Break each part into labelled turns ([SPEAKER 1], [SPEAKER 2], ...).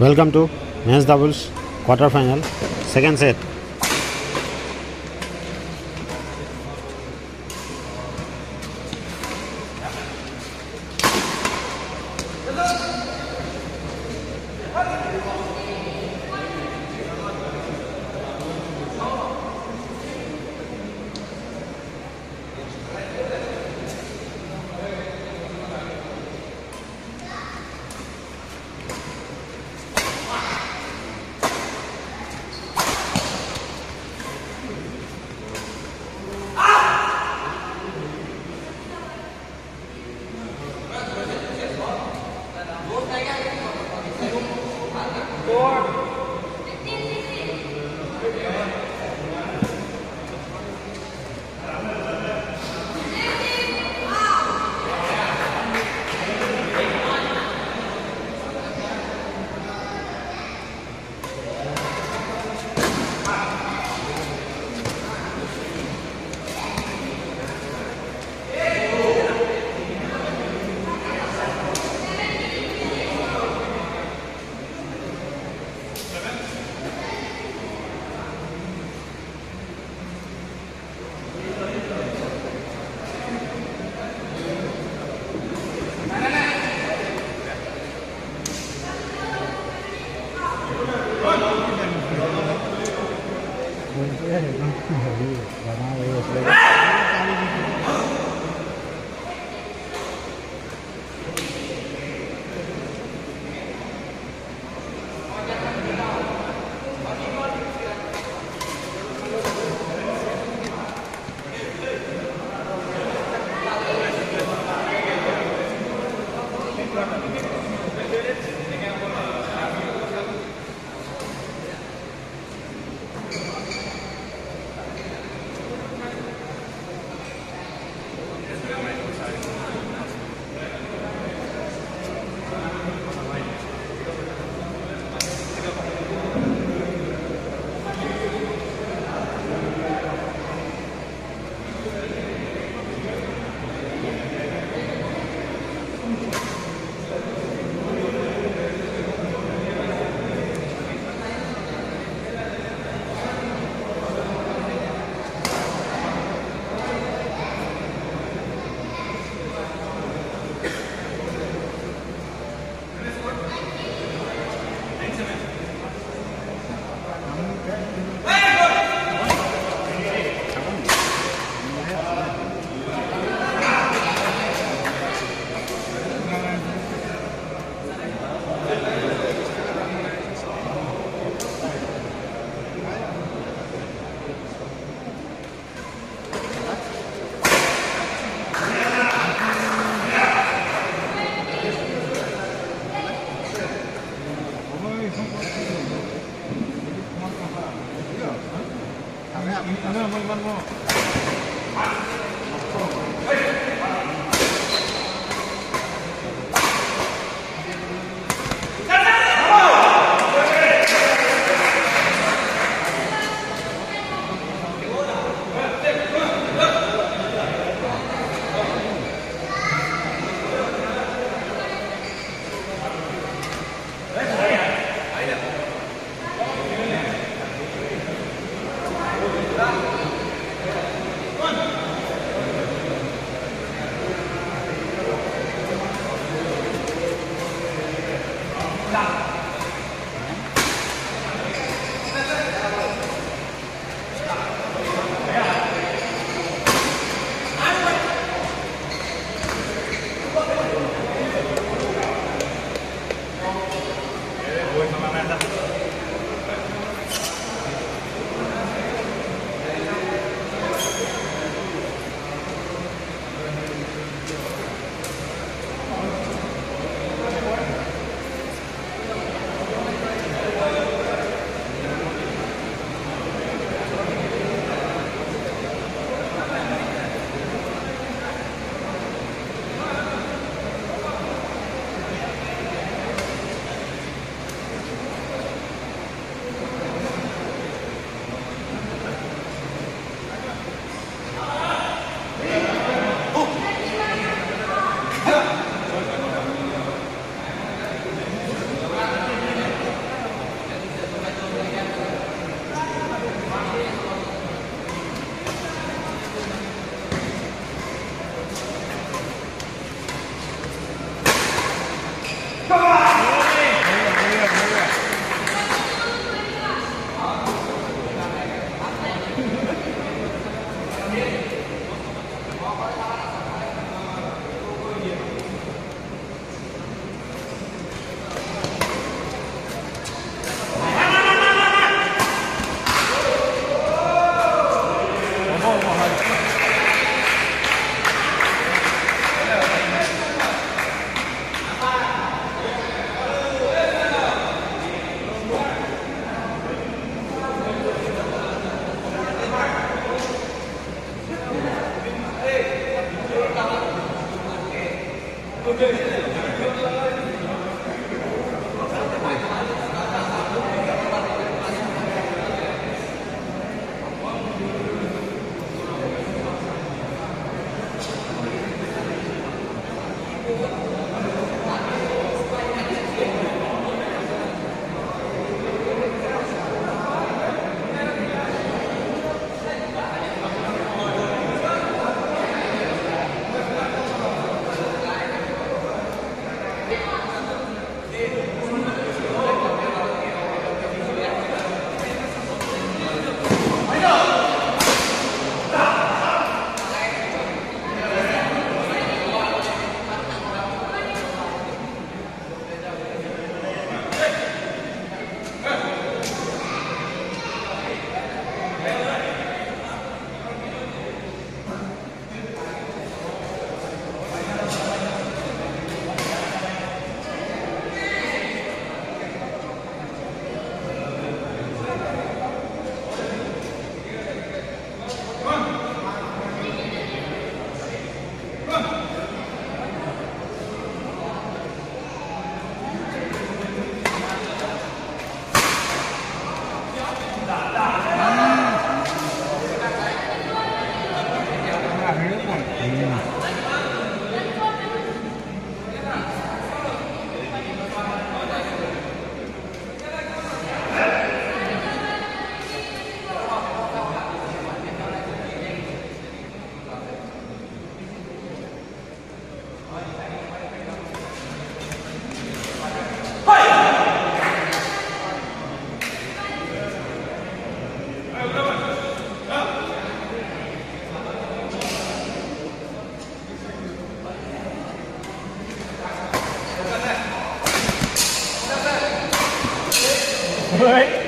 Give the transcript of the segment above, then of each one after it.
[SPEAKER 1] Welcome to men's doubles quarter final second set.
[SPEAKER 2] Gracias. Yeah. Right?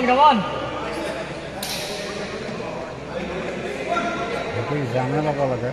[SPEAKER 2] on, come on.
[SPEAKER 1] সেইটো জানে ল'ব লাগে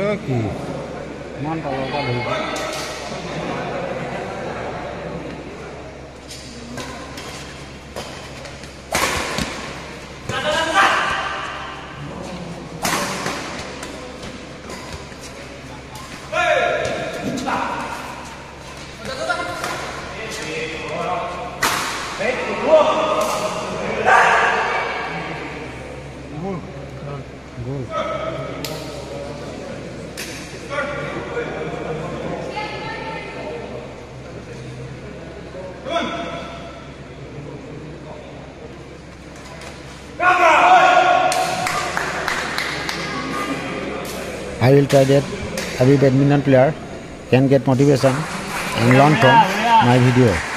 [SPEAKER 1] Turkey. Mantap kali. I will try that. Every badminton player can get motivation and learn from my video.